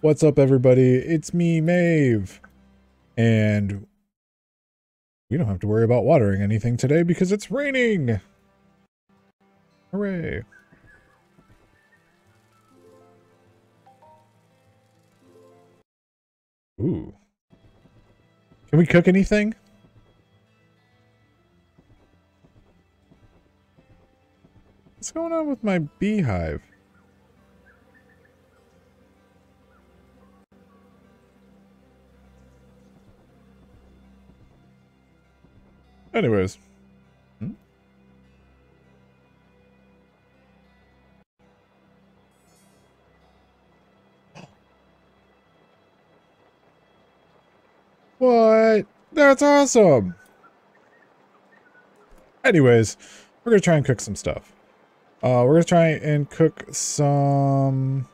What's up, everybody? It's me, Mave. And we don't have to worry about watering anything today because it's raining. Hooray. Ooh. Can we cook anything? What's going on with my beehive? Anyways. Hmm? What? That's awesome! Anyways, we're gonna try and cook some stuff. Uh, we're gonna try and cook some...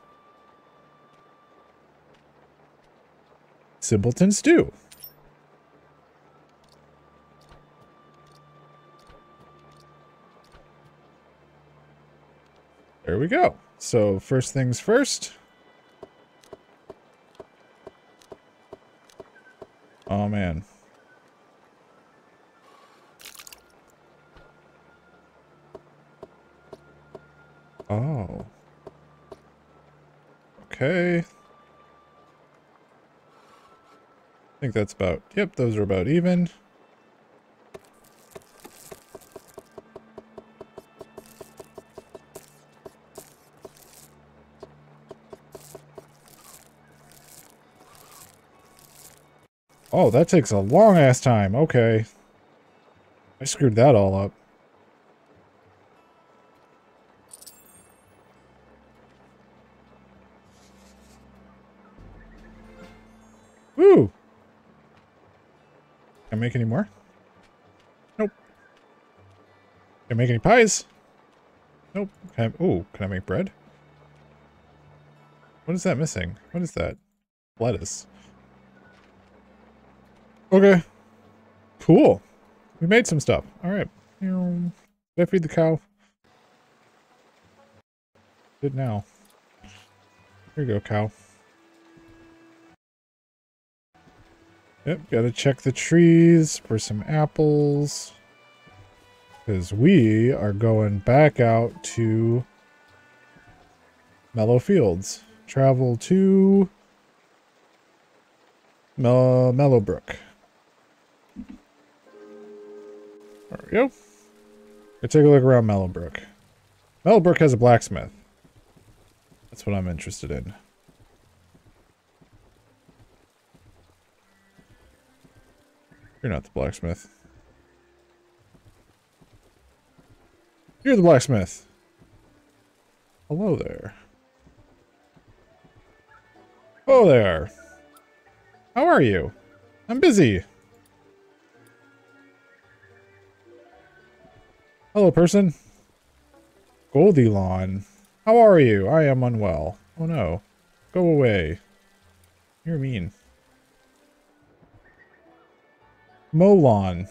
Simpleton stew. There we go. So first things first. Oh man. Oh. Okay. I think that's about, yep, those are about even. Oh, that takes a long ass time. Okay. I screwed that all up. Woo! Can I make any more? Nope. Can I make any pies? Nope. Can I, ooh, can I make bread? What is that missing? What is that? Lettuce. Okay. Cool. We made some stuff. Alright. Did I feed the cow? Good now. Here you go, cow. Yep, gotta check the trees for some apples. Because we are going back out to Mellow Fields. Travel to Mel Mellowbrook. There we go. Let's take a look around Mellowbrook. Mellowbrook has a blacksmith. That's what I'm interested in. You're not the blacksmith. You're the blacksmith. Hello there. Oh there. How are you? I'm busy. Hello, person. Goldilon. How are you? I am unwell. Oh no. Go away. You're mean. Molon.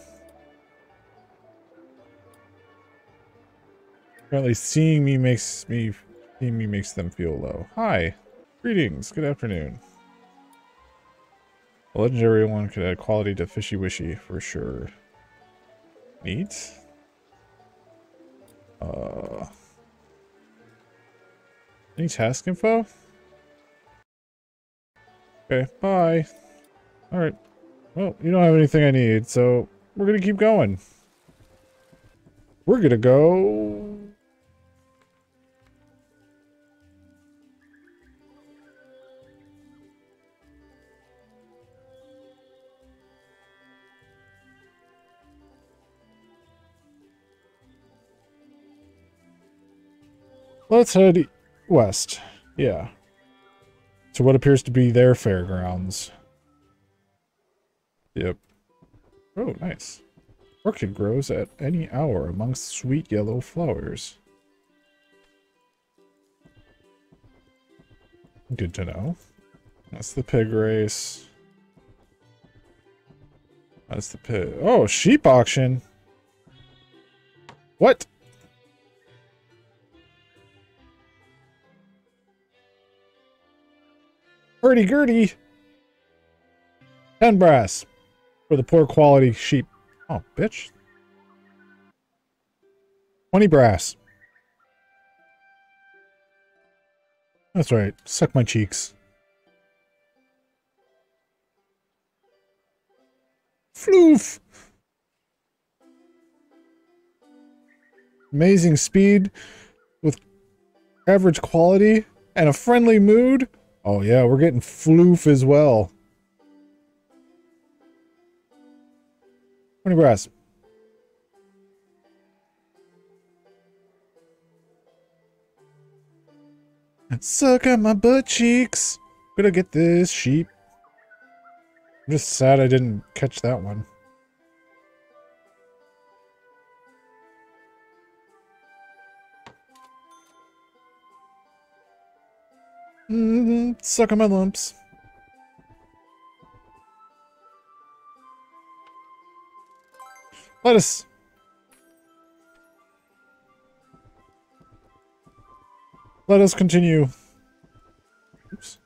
Apparently seeing me makes me seeing me makes them feel low. Hi. Greetings. Good afternoon. A legendary one could add quality to Fishy Wishy for sure. Neat. Uh, any task info? Okay, bye. Alright. Well, you don't have anything I need, so we're gonna keep going. We're gonna go... Let's head west. Yeah. To what appears to be their fairgrounds. Yep. Oh, nice. Orchid grows at any hour amongst sweet yellow flowers. Good to know. That's the pig race. That's the pig. Oh, sheep auction. What? Hurdy-gurdy. 10 brass for the poor quality sheep. Oh, bitch. 20 brass. That's right. Suck my cheeks. Floof! Amazing speed with average quality and a friendly mood. Oh yeah, we're getting floof as well. 20 brass. Suck on my butt cheeks. Gonna get this sheep. I'm just sad I didn't catch that one. Mm -hmm. Suck on my lumps. Lettuce. Let us continue. Oops.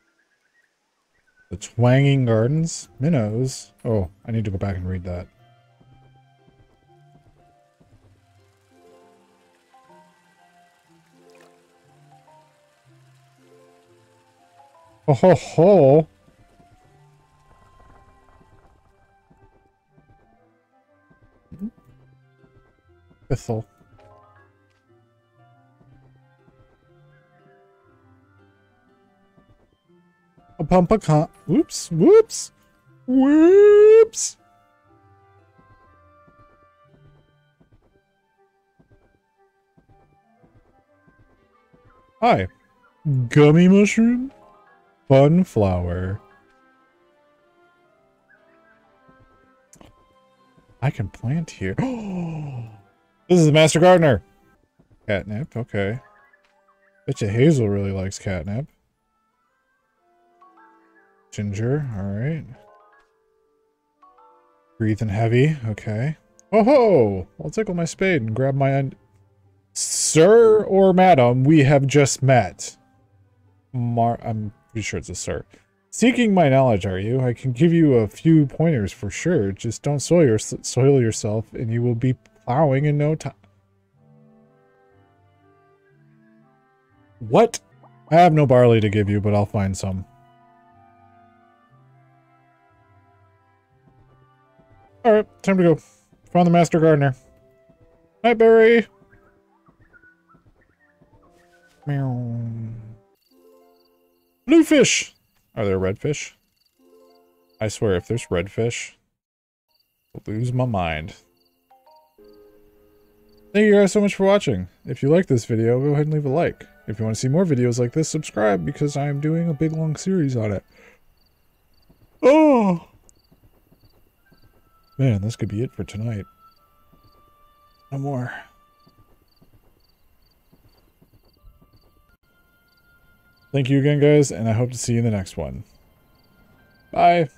The Twanging Gardens? Minnows? Oh, I need to go back and read that. Ho ho ho! Bithel. A pump a con- Whoops, whoops, whoops. Hi. Gummy mushroom? Fun flower. I can plant here. this is the master gardener. Catnip, okay. You Hazel really likes catnip. Ginger, alright. Breathing heavy, okay. Oh ho! I'll tickle my spade and grab my end. Sir or madam, we have just met. Mar I'm pretty sure it's a sir. Seeking my knowledge, are you? I can give you a few pointers for sure. Just don't soil, your, soil yourself and you will be plowing in no time. What? I have no barley to give you, but I'll find some. Alright, time to go. Found the Master Gardener. Night, Barry! Meow. Bluefish! Are there redfish? I swear, if there's redfish, I'll lose my mind. Thank you guys so much for watching. If you like this video, go ahead and leave a like. If you want to see more videos like this, subscribe because I am doing a big long series on it. Oh! Man, this could be it for tonight. No more. Thank you again, guys, and I hope to see you in the next one. Bye.